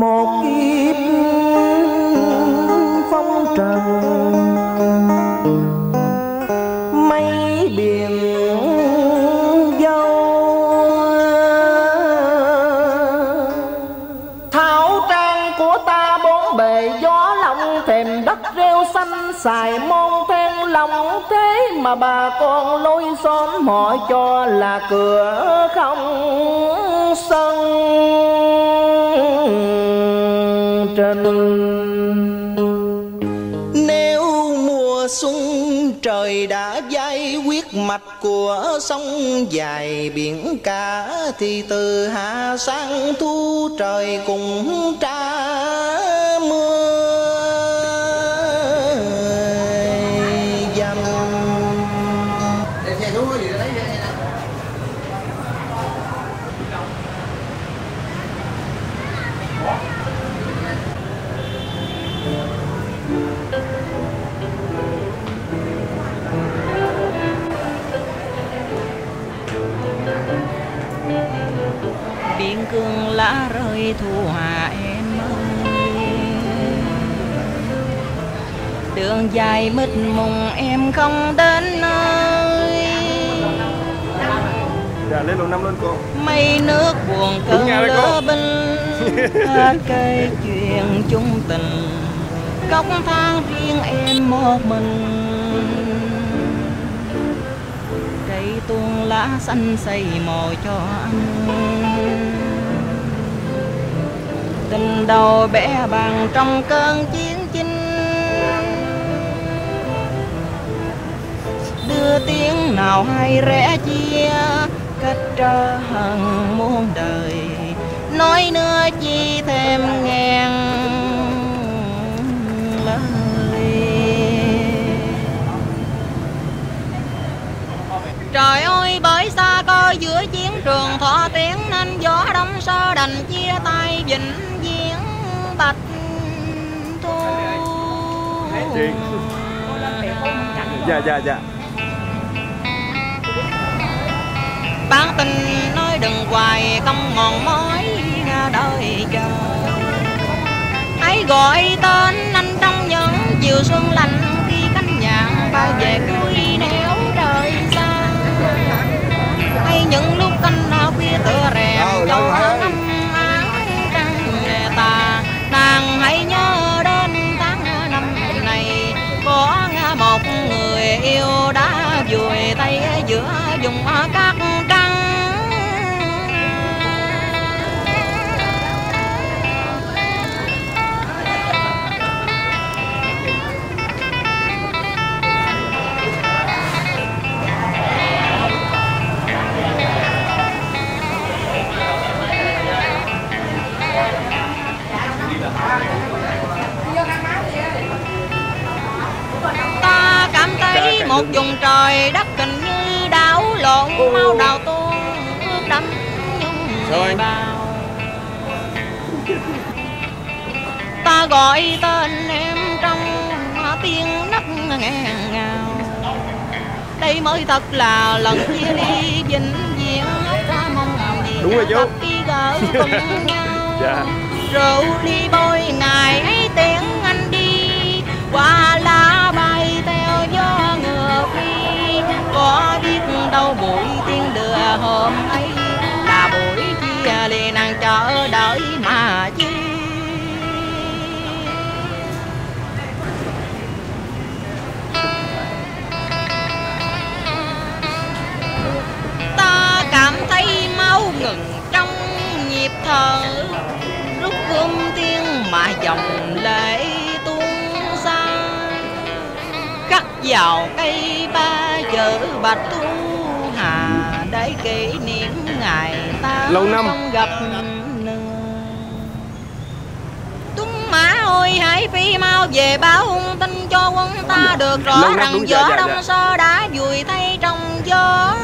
một kiếp phong trần. Mây biển dâu thảo trang của ta bốn bề gió lòng thềm đất rêu xanh xài môn thêm lòng. Thế mà bà con lôi xóm họ cho là cửa không sân trên Nếu mùa xuân trời đã dai quyết mạch của sông dài, biển cả Thì từ hạ sang thu trời cùng. Đường dài mịt mùng em không đến nơi. Dạ lên lầu năm luôn cô. Mây nước buồn cơn cô. binh cây chuyện chung tình. Cốc thang riêng em một mình. Cây tuôn lá xanh xây màu cho anh. Tình đầu bẽ bàng trong cơn chiến chinh tiếng nào hay rẽ chia, cách trở hằng muôn đời, nói nữa chi thêm ngàn lời. Trời ơi, bởi xa coi giữa chiến trường thọ tiếng nên gió đông sơ đành chia tay vĩnh viễn bạch thu. Dạ dạ dạ. Bán tình nói đừng hoài không ngọn mối đời chờ. Hãy gọi tên anh trong những chiều xuân lạnh Khi cánh nhạn bay về cuối nẻo đời xa. Hay những lúc canh khuya tựa rèm cho ngâm áo trăng tà. Nàng hãy nhớ đến tháng năm này Có một người yêu đã vùi tay giữa vùng cát Sao anh? bao ta gọi tên em trong tiếng nấc ngàn ngào đây mới thật là lần chia ly vĩnh viễn ta mong gì Đúng rồi chú. gặp khi gỡ cùng nhau Dạ. rượu ly bôi ngày ấy tiễn anh đi qua thở rút gươm tiên mà dòng lệ tuôn xa cắt vào cây ba giờ bạch thu hà để kỷ niệm ngày ta Lâu năm. không gặp mã ơi hãy phi mau về báo hung tin cho quân ta được rõ rằng đúng, dạ, võ dạ, đông dạ. sơ đã vùi thay trong gió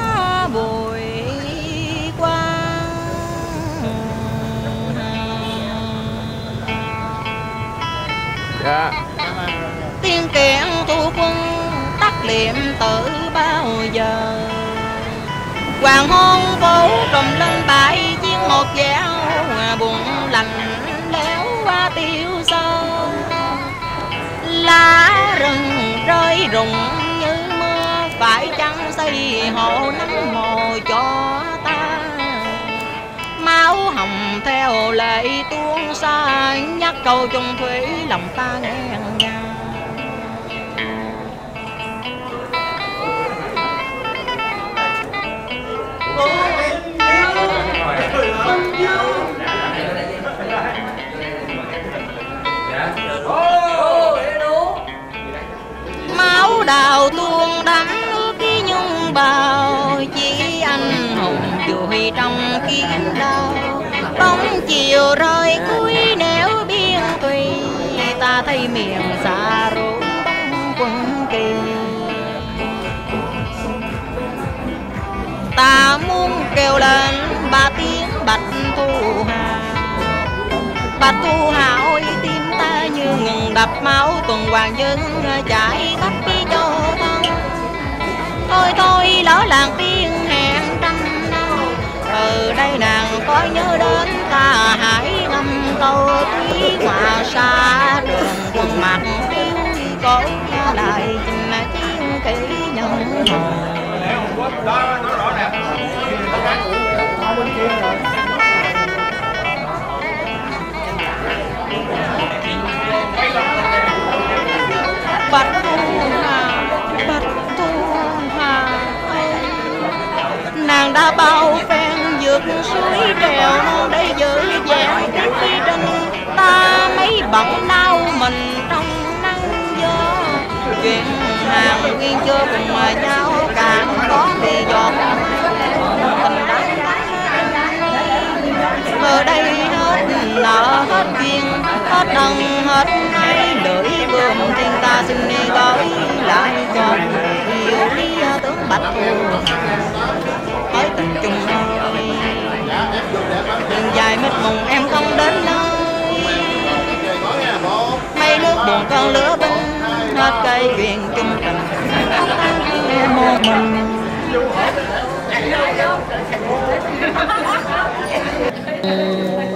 hoàng hôn phố trùm lên bãi chiến một dẻo buồn lạnh léo qua tiêu sơn lá rừng rơi rụng như mưa, phải chăng xây hồ nắng hồ cho ta? Máu hồng theo lệ tuôn xa, nhắc câu chung thủy, lòng ta nghe ngang đào tuôn đắm nước nhung bào, chỉ anh hùng vui trong kiếm đau bóng chiều rơi cuối nẻo biên tùy, ta thấy miền xa rốn bóng quân kỳ. Ta muốn kêu lên ba tiếng bạch thu hà. Bạch thu hà ôi đập máu tuần hoàng dân chạy khắp đi cho thân thôi tôi lỡ làng tiên hẹn trăm năm từ đây nàng có nhớ đến ta hãy ngâm câu thúy hòa xa đường quân mặt yêu cổ lại tình chiến kỷ nhân hồn. Chưa cùng nhau, càng có thì giọt tình đắng ở đây hết nợ, hết duyên hết ân hết ngay lưỡi bươm thiên ta xin đi gói lại còn yêu lý tướng bạch thù mới tình chung thôi đường dài mịt mùng em không đến nơi. Mây nước buồn con lửa binh, hết cây chuyện chung tình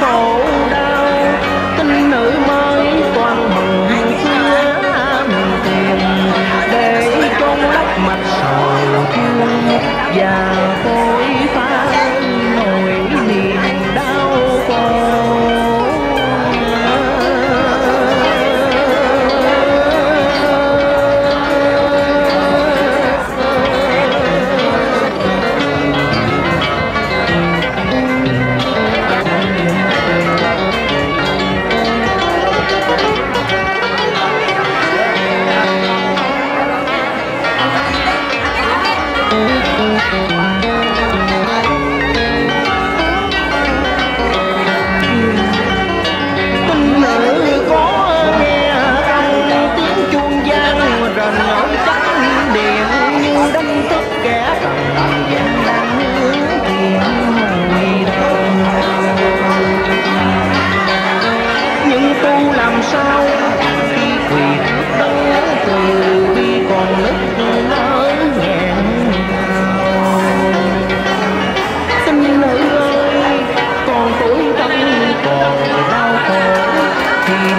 Oh.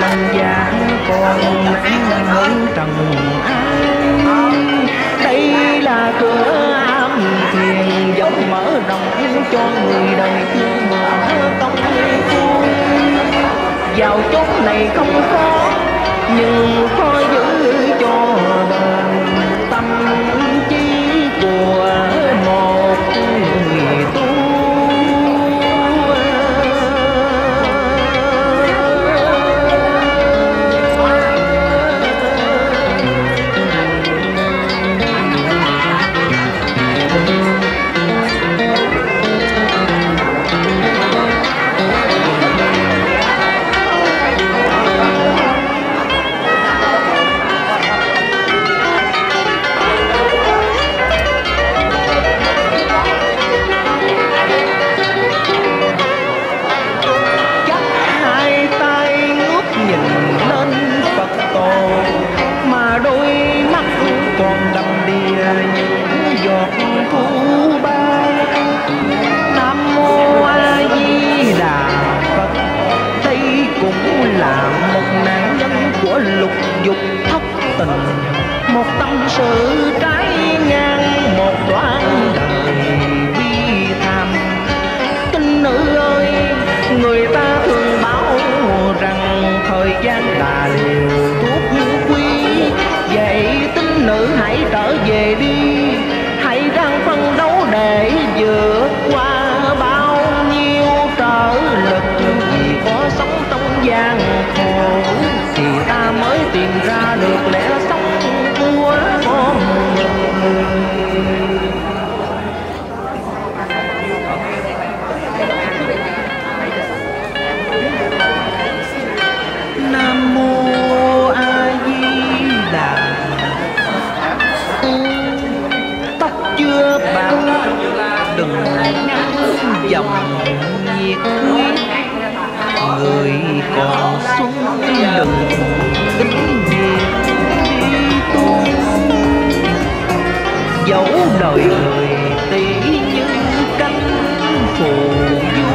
bằng giá còn nắng hối trần ai đây là cửa âm thuyền dòng mở rộng cho người đời thương mở công phu vào chốn này không khó, nhưng khó dục thất tình. Một tâm sự trái dòng nhiệt huyết người còn xuống đừng tính nhiệt tu dẫu đời người tỷ như cánh phù du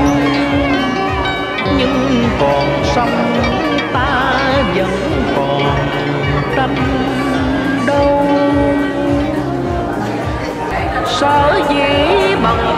nhưng còn sống ta vẫn còn tâm đâu sở dĩ bằng